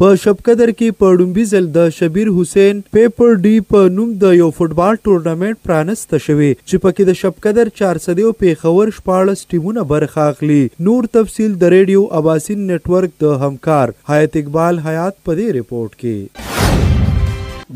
په شپقدر کې په ړومبي ځل د شبیر حسین پیپر ډي په نوم د یو فوټبال ټورنمنټ پرانسته شوې چې پکې د شپقدر چارسدې او پیښور شپاړس ټیمونه برخه اخلي نور تفصیل د ریډیو اباسین نټورک د همکار حیات اقبال حیات په دې رپورټ کې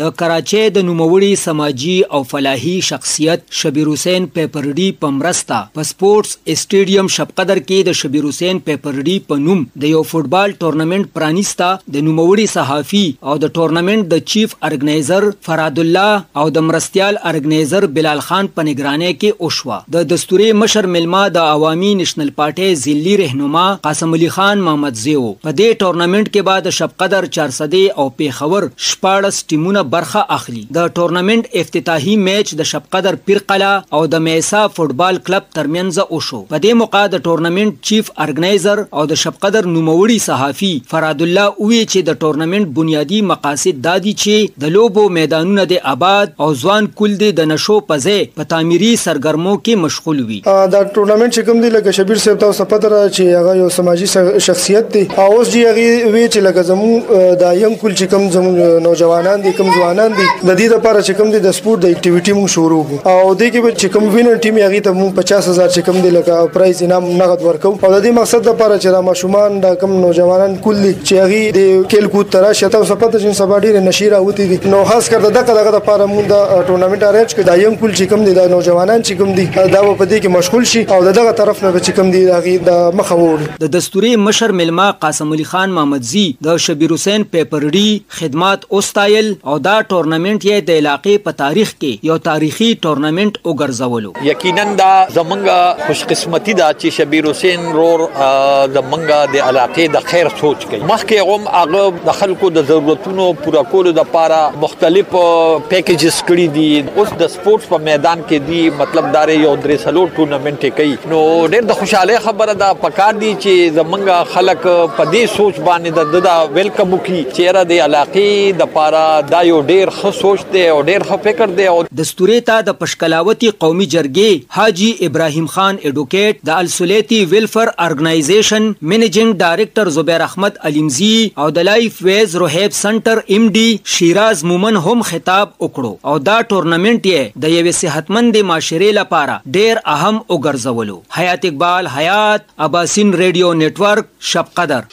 د کراچۍ د نوموړي سماجي او فلاحي شخصیت شبیر حسین پیپرډي په مرسته په سپورټس اسټیډیم شبقدر کې د شبیر حسین پیپرډي په نوم د یو فوټبال ټورنمنټ پرانیسته د نوموړي صحافي او د ټورنمنټ د چیف ارګنایزر فرهاد الله او د مرستیال ارګنایزر بلال خان په نګرانۍ کې وشوه. د دستورې مشر مېلمه د عوامي نېشنل پارټۍ ضلعي رهنما قاسم علي خان محمدزی و. په دې ټورنمنټ کې به د شب قدر، چارسدې او پېښور شپاړس ټیمونه برخه اخلي. د ټورنمنټ افتتاحي میچ د شب قدر پیر قلعه او د میسا فوټبال کلب ترمنځ وشو. په دې موقع د ټورنمنټ چیف ارګنایزر او د شب قدر نوموړي صحافي فراد الله ووي چې د ټورنمنټ بنیادي مقاصد دا دي چې د لوبو میدانونه دې اباد او ځوان کول دې د نشو په ځای په تعمیري سرګرمو کې مشغول وي. دا ټورنمنت چې کوم دی لکه شبیر صاحب تاسو پته را چې هغه یو سماجی شخصیت دی او اوس جی هغه وی چې لکه زمو دا یم کول چې کوم زمو نوجوانان دي کوم ځوانان دي د دې لپاره چې کوم دی د سپورت د اکټیویټي مو شروع کو او د کې به چې کوم وینر ټیم هغه ته مو 50000 چې کوم دی لکه پرایز انعام نغد ورکو او د دې مقصد لپاره چې را ماشومان دا کوم نوجوانان کول دي چې هغه د کېل کو تر شته او سپته چې سبا ډیره نشیره وتی دي نو خاص کر دغه دغه لپاره مو دا ټورنمنت ارینج کړ دا یم کول چې کوم دی د نوجوانان کوم دي دا په دې کې مشغول شي او دغه طرف نه چې کوم دي هغه د مخه وړي د دستوري مشر ملما قاسم علي خان محمدزي د شبیر حسین پیپرډي خدمات اوستایل او دا ټورنمنټ یې د علاقې په تاریخ کې یو تاریخي ټورنمنټ وګرځولو یقینا دا زمونږ خوش قسمتي ده چې شبیر حسین رور زمونږ د علاقې د خیر سوچ کوي مخکې هم هغه د خلکو د ضرورتونو پوره کولو لپاره مختلف پیکیجز کړی دي اوس د سپورتس په میدان کې دي مطلب دا یو درې سلور ټورنمنت کوي نو ډېر د خوشاله خبره ده پکار دي چې زمونږ خلک په دې سوچ باندې د دا ویلکم کی چیرې د علاقې د لپاره دا یو ډېر ښه سوچ دی او ډېر ښه فکر دی د ستورې ته د پشکلاوتي قومي جرګې حاجي ابراهیم خان اېډوکېټ، د السولېتي وېلفر ارګناېزېشن مېنېجېنګ ډارېکټر زبېر احمد علیمزي او د لایف وېز روهېب سنټر اېم ډي شېراز مومن هم خطاب وکړو او دا ټورنمېنټ یې د یوې صحتمندې معاشرې لپاره ډېر اهم وګرځولو. حیات اقبال حیات، اباسین رېډیو نېټورک، شب قدر.